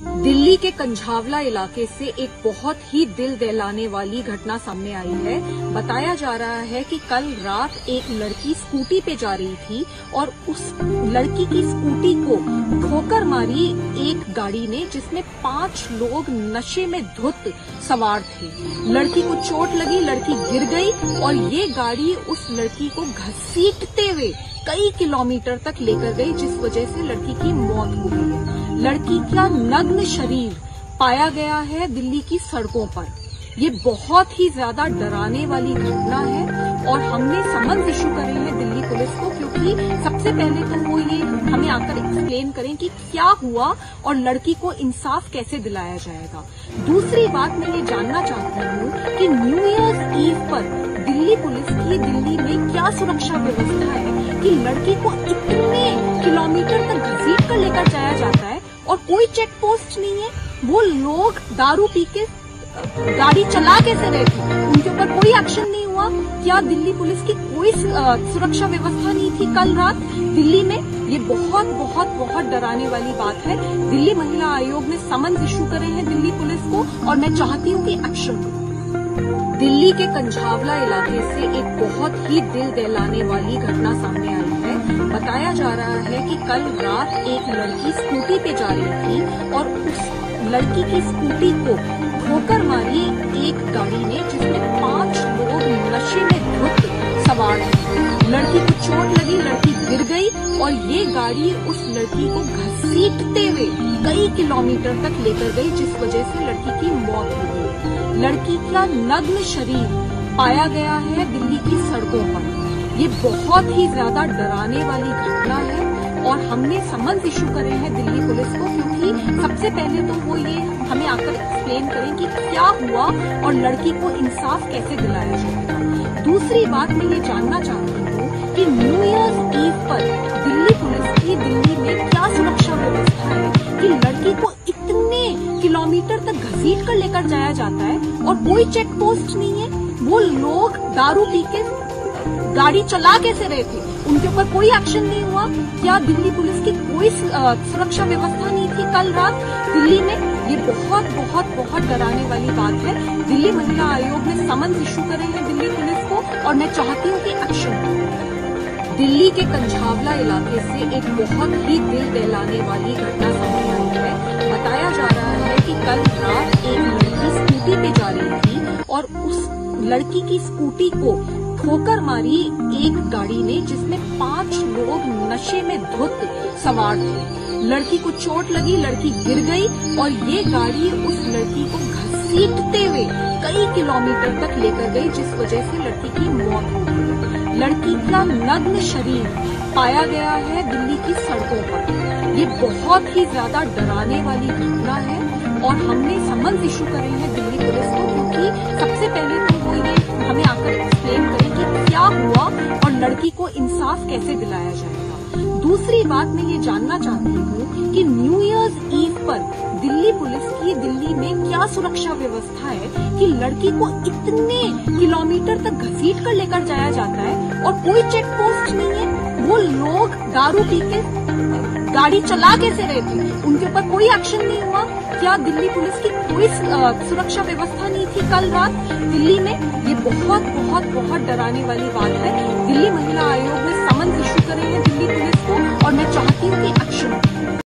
दिल्ली के कंझावला इलाके से एक बहुत ही दिल दहलाने वाली घटना सामने आई है। बताया जा रहा है कि कल रात एक लड़की स्कूटी पे जा रही थी और उस लड़की की स्कूटी को ठोकर मारी एक गाड़ी ने, जिसमें पाँच लोग नशे में धुत सवार थे। लड़की को चोट लगी, लड़की गिर गई और ये गाड़ी उस लड़की को घसीटते हुए कई किलोमीटर तक लेकर गई, जिस वजह से लड़की की मौत हो गई। लड़की का नग्न शरीर पाया गया है दिल्ली की सड़कों पर। ये बहुत ही ज़्यादा डराने वाली घटना है और हमने समन इशू करे हैं दिल्ली पुलिस को, क्योंकि सबसे पहले तो वो ये हमें आकर एक्सप्लेन करें कि क्या हुआ और लड़की को इंसाफ कैसे दिलाया जाएगा। दूसरी बात मैं ये जानना चाहती हूँ कि न्यू ईयर्स ईव पर दिल्ली पुलिस की दिल्ली में क्या सुरक्षा व्यवस्था है कि लड़की को इतने किलोमीटर तक घसीट कर लेकर जाया जाता है और कोई चेक पोस्ट नहीं है। वो लोग दारू पी के, गाड़ी चला कैसे रहे थे। उनके ऊपर कोई एक्शन नहीं हुआ क्या दिल्ली पुलिस की कोई सुरक्षा व्यवस्था नहीं थी कल रात। दिल्ली में ये बहुत बहुत बहुत डराने वाली बात है। दिल्ली महिला आयोग ने समन इशू करे हैं दिल्ली पुलिस को और मैं चाहती हूँ कि एक्शन दिल्ली के कंझावला इलाके से एक बहुत ही दिल दहलाने वाली घटना सामने आई है। बताया जा रहा है कि कल रात एक लड़की स्कूटी पे जा रही थी और उस लड़की की स्कूटी को ठोकर मारी एक गाड़ी ने, जिसमें पाँच लोग नशे में धुत सवार लड़की को चोट लगी, लड़की गिर गई और ये गाड़ी उस लड़की को घसीटते हुए किलोमीटर तक लेकर गई, जिस वजह से लड़की की मौत हो गई। लड़की का नग्न शरीर पाया गया है दिल्ली की सड़कों पर। ये बहुत ही ज़्यादा डराने वाली घटना है और हमने समन्स इशू करे हैं दिल्ली पुलिस को, क्योंकि सबसे पहले तो वो ये हमें आकर एक्सप्लेन करें कि क्या हुआ और लड़की को इंसाफ कैसे दिलाया जाएगा। दूसरी बात मैं ये जानना चाहती हूँ कि न्यू ईयर्स ईव पर दिल्ली पुलिस की दिल्ली में क्या सुरक्षा व्यवस्था है? किलोमीटर तक घसीट कर लेकर जाया जाता है और कोई चेक पोस्ट नहीं है। वो लोग दारू पी के गाड़ी चला कैसे रहे थे? उनके ऊपर कोई एक्शन नहीं हुआ। क्या दिल्ली पुलिस की कोई सुरक्षा व्यवस्था नहीं थी कल रात? दिल्ली में ये बहुत बहुत बहुत डराने वाली बात है। दिल्ली महिला आयोग ने समन इशू करे हैं दिल्ली पुलिस को और मैं चाहती हूँ कि एक्शन दिल्ली के कंझावला इलाके से एक बहुत ही दिल दहलाने वाली घटना सामने लड़की की स्कूटी को ठोकर मारी एक गाड़ी ने, जिसमें पाँच लोग नशे में धुत सवार थे। लड़की को चोट लगी, लड़की गिर गई और ये गाड़ी उस लड़की को घसीटते हुए कई किलोमीटर तक लेकर गई, जिस वजह से लड़की की मौत हो गई। लड़की का नग्न शरीर पाया गया है दिल्ली की सड़कों पर। ये बहुत ही ज़्यादा डराने वाली घटना है। और हमने समन इशू करे हैं दिल्ली पुलिस को, क्योंकि सबसे पहले तो वो ये हमें आकर एक्सप्लेन करें कि क्या हुआ और लड़की को इंसाफ कैसे दिलाया जाएगा। दूसरी बात मैं ये जानना चाहती हूँ कि न्यू ईयर्स ईव पर दिल्ली पुलिस की दिल्ली में क्या सुरक्षा व्यवस्था है कि लड़की को इतने किलोमीटर तक घसीट कर लेकर जाया जाता है और कोई चेक पोस्ट नहीं है? वो लोग दारू पी के गाड़ी चला कैसे रहे थे? उनके ऊपर कोई एक्शन नहीं हुआ। क्या दिल्ली पुलिस की कोई सुरक्षा व्यवस्था नहीं थी कल रात? दिल्ली में ये बहुत बहुत बहुत डराने वाली बात है। दिल्ली महिला आयोग ने समन इशू करे हैं दिल्ली पुलिस को और मैं चाहती हूँ कि एक्शन